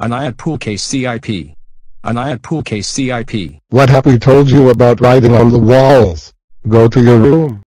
Aniad Pu Kcip. Anayat Pool Case CIP. What have we told you about writing on the walls? Go to your room.